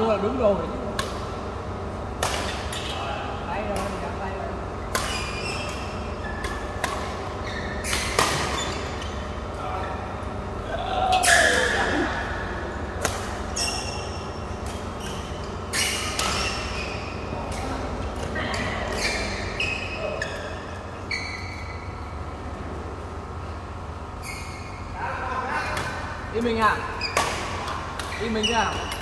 thua là đúng rồi. Tay rồi đặt tay rồi. Im mình à? Im mình à